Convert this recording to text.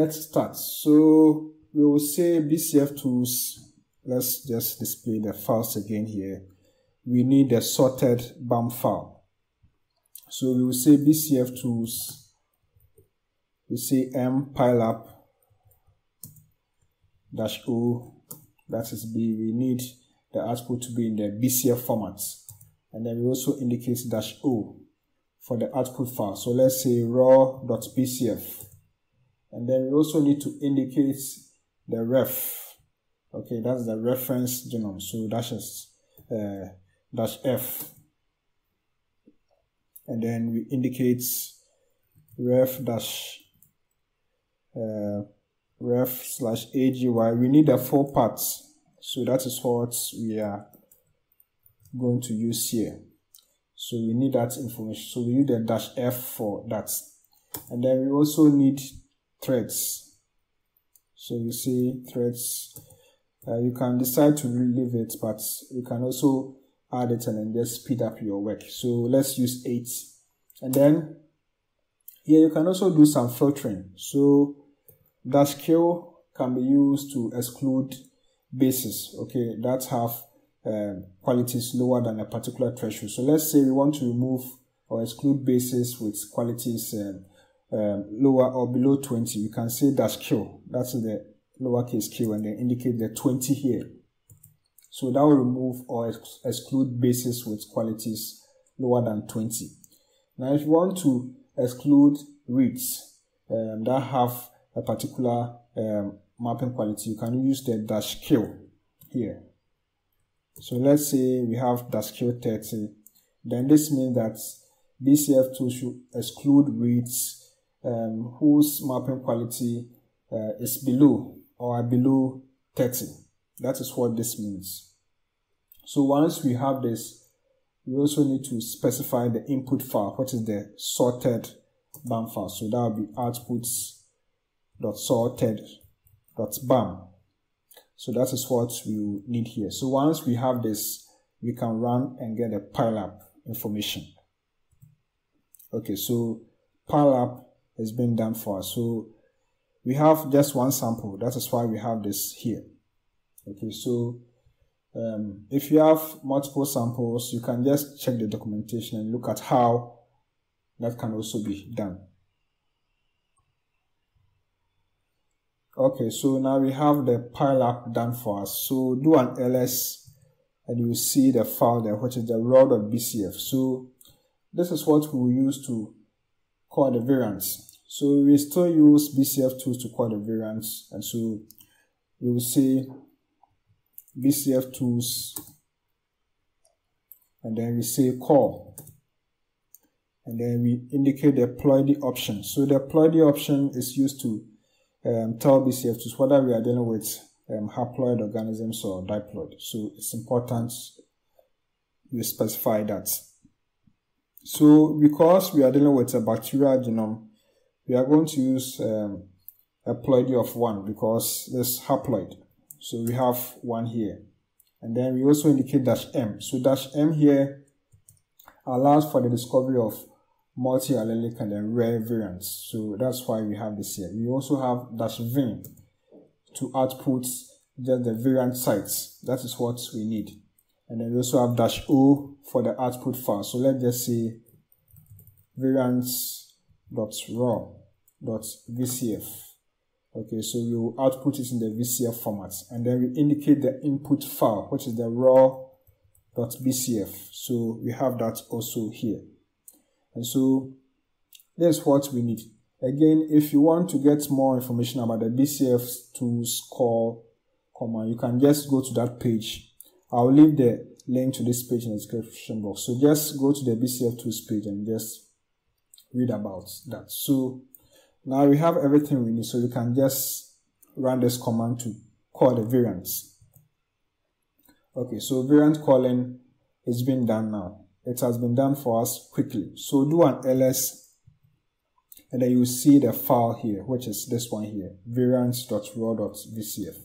Let's start. So we will say BCF tools. Let's just display the files again here. We need a sorted BAM file. So we will say BCF tools. We say mpileup dash O. That is B. We need the output to be in the BCF format. And then we also indicate dash O for the output file. So let's say raw.bcf. And then we also need to indicate the ref. Okay, that's the reference genome. So dash is uh, dash F. And then we indicate ref dash uh, ref slash AGY. We need the four parts. So that is what we are going to use here. So we need that information. So we need the dash F for that. And then we also need threads. So you see threads. Uh, you can decide to leave it, but you can also add it and then just speed up your work. So let's use 8. And then here you can also do some filtering. So dash kill can be used to exclude bases, okay, that have um, qualities lower than a particular threshold. So let's say we want to remove or exclude bases with qualities um, um, lower or below 20. We can say dash q. That's the lowercase q and then indicate the 20 here. So that will remove or ex exclude bases with qualities lower than 20. Now if you want to exclude reads um, that have a particular um, mapping quality, you can use the dash q here. So let's say we have dash q 30, then this means that BCF tools should exclude reads um, whose mapping quality uh, is below or below 30. That is what this means. So once we have this, we also need to specify the input file, which is the sorted BAM file. So that will be outputs.sorted.bam. So that is what we need here. So once we have this, we can run and get a pileup information. Okay, so pileup has been done for us. So we have just one sample. That is why we have this here. Okay, so um, if you have multiple samples, you can just check the documentation and look at how that can also be done. Okay, so now we have the pileup done for us. So do an ls and you will see the file there, which is the raw.bcf. So this is what we will use to call the variants. So we still use BCF tools to call the variants. And so we will say BCF tools and then we say call and then we indicate the ploidy option. So the ploidy option is used to um, tell BCF tools whether we are dealing with um, haploid organisms or diploid. So it's important we specify that. So because we are dealing with a bacterial genome, we are going to use um, a ploidy of 1 because this haploid. So we have 1 here. And then we also indicate dash M. So dash M here allows for the discovery of multi-allelic and then rare variants. So that's why we have this here. We also have dash vin to output just the variant sites. That is what we need. And then we also have dash O for the output file. So let's just say variants.raw.vcf. Okay, so we will output it in the VCF format. And then we indicate the input file, which is the raw.bcf. So we have that also here. And so that's what we need. Again, if you want to get more information about the BCF tools call command, you can just go to that page. I'll leave the link to this page in the description box. So just go to the BCF tools page and just read about that. So now we have everything we need. So we can just run this command to call the variants. Okay, so variant calling is being done now it has been done for us quickly. So do an ls and then you see the file here, which is this one here, variants.raw.vcf.